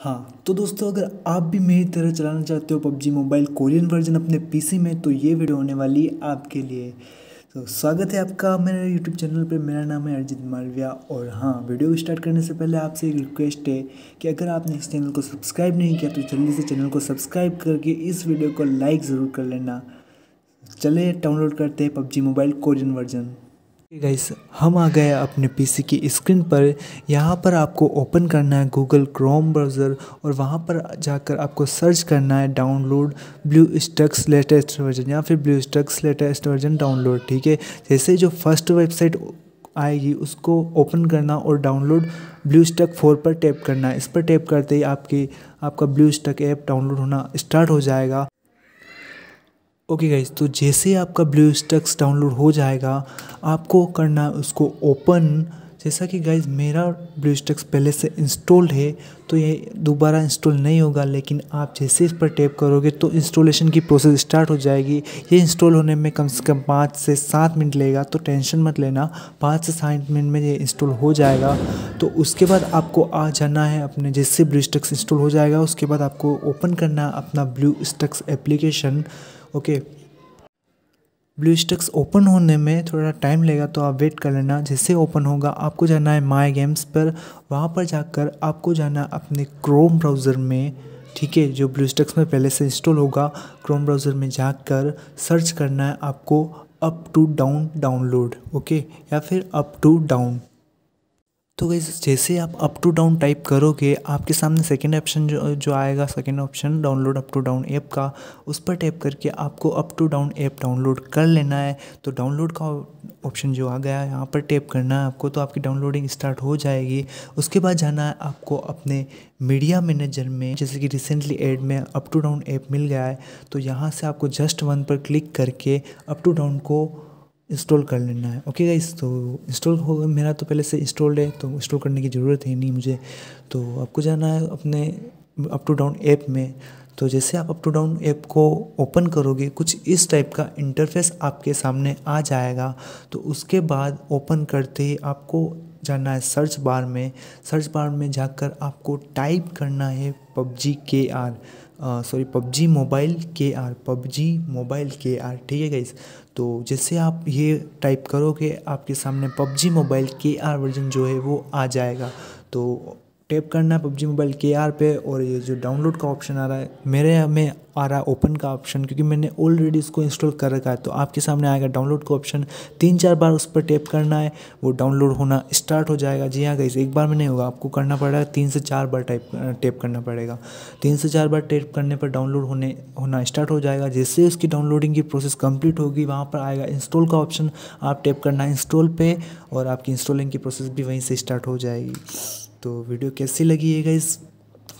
हाँ तो दोस्तों, अगर आप भी मेरी तरह चलाना चाहते हो पबजी मोबाइल कोरियन वर्जन अपने पीसी में तो ये वीडियो होने वाली है आपके लिए। तो स्वागत है आपका मेरे यूट्यूब चैनल पर मेरा नाम है अरिजीत मालविया और हाँ वीडियो स्टार्ट करने से पहले आपसे एक रिक्वेस्ट है कि अगर आपने इस चैनल को सब्सक्राइब नहीं किया तो जल्दी से चैनल को सब्सक्राइब करके इस वीडियो को लाइक ज़रूर कर लेना। चले, डाउनलोड करते हैं PUBG mobile Korean version. Guys हम आ गए अपने पीसी की स्क्रीन पर। यहाँ पर आपको ओपन करना है गूगल क्रोम ब्राउज़र और वहाँ पर जाकर आपको सर्च करना है डाउनलोड ब्लू स्टक्स लेटेस्ट वर्जन या फिर ब्लू स्टक्स लेटेस्ट वर्जन डाउनलोड ठीक है? जैसे जो फ़र्स्ट वेबसाइट आएगी, उसको ओपन करना और डाउनलोड ब्लू स्टक फोर पर टैप करना है। इस पर टैप करते ही आपकी, आपका ब्लू स्टक ऐप डाउनलोड होना स्टार्ट हो जाएगा। ओके गाइज़ तो जैसे आपका ब्लू स्टक्स डाउनलोड हो जाएगा, आपको करना उसको ओपन जैसा कि गाइज़ मेरा ब्लू स्टक्स पहले से इंस्टॉल्ड है तो ये दोबारा इंस्टॉल नहीं होगा, लेकिन आप जैसे इस पर टैप करोगे तो इंस्टॉलेशन की प्रोसेस स्टार्ट हो जाएगी। ये इंस्टॉल होने में कम से कम पाँच से सात मिनट लेगा तो टेंशन मत लेना। पाँच से सात मिनट में ये इंस्टॉल हो जाएगा। तो उसके बाद आपको आ जाना है अपने जैसे ब्लू स्टक्स इंस्टॉल हो जाएगा, उसके बाद आपको ओपन करना अपना BlueStacks application okay BlueStacks open होने में थोड़ा टाइम लगेगा तो आप वेट कर लेना। जैसे ओपन होगा, आपको जाना है माई गेम्स पर। वहाँ पर जाकर आपको जाना अपने क्रोम ब्राउज़र में, ठीक है? जो ब्लू स्टक्स में पहले से इंस्टॉल होगा क्रोम ब्राउज़र में जाकर सर्च करना है आपको up to down download okay या फिर अप टू डाउन तो गई जैसे आप अप टू डाउन टाइप करोगे, आपके सामने सेकेंड ऑप्शन जो जो आएगा second option download up to down app का, उस पर टैप करके आपको up to down app download कर लेना है। तो डाउनलोड का ऑप्शन जो आ गया है, यहाँ पर टैप करना है आपको तो आपकी डाउनलोडिंग स्टार्ट हो जाएगी। उसके बाद जाना है आपको अपने मीडिया मैनेजर में, जैसे कि रिसेंटली एड में अप टू डाउन ऐप मिल गया है तो यहाँ से आपको जस्ट वन पर क्लिक करके अप टू डाउन को इंस्टॉल कर लेना है। ओके गाइस तो इंस्टॉल हो मेरा तो पहले से इंस्टॉल्ड है तो इंस्टॉल करने की ज़रूरत है नहीं मुझे। तो आपको जाना है अपने अप टू डाउन ऐप में। तो जैसे आप अप टू डाउन ऐप को ओपन करोगे, कुछ इस टाइप का इंटरफेस आपके सामने आ जाएगा। तो उसके बाद ओपन करते ही आपको जाना है सर्च बार में। सर्च बार में जाकर आपको टाइप करना है PUBG K R sorry PUBG mobile K R PUBG mobile K R ठीक है गाइस तो जैसे आप ये टाइप करोगे, आपके सामने PUBG mobile K R version जो है वो आ जाएगा। तो टैप करना है पबजी मोबाइल के आर पे और ये जो डाउनलोड का ऑप्शन आ रहा है, मेरे में आ रहा है ओपन का ऑप्शन क्योंकि मैंने ऑलरेडी इसको इंस्टॉल कर रखा है। तो आपके सामने आएगा डाउनलोड का ऑप्शन तीन चार बार उस पर टैप करना है, वो डाउनलोड होना स्टार्ट हो जाएगा। जी हाँ गई एक बार में नहीं होगा, आपको करना पड़ेगा, तीन से चार बार टाइप टैप करना पड़ेगा। तीन से चार बार टैप करने पर डाउनलोड होने, होना स्टार्ट हो जाएगा। जैसे उसकी डाउनलोडिंग की प्रोसेस कंप्लीट होगी, वहाँ पर आएगा इंस्टॉल का ऑप्शन आप टैप करना है इंस्टॉल पे और आपकी इंस्टॉलिंग की प्रोसेस भी वहीं से स्टार्ट हो जाएगी। तो वीडियो कैसी लगी है गाइस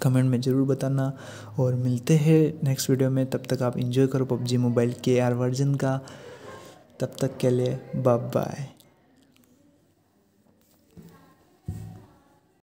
कमेंट में ज़रूर बताना। और मिलते हैं नेक्स्ट वीडियो में। तब तक आप इन्जॉय करो PUBG mobile K R version का। तब तक के लिए बाय बाय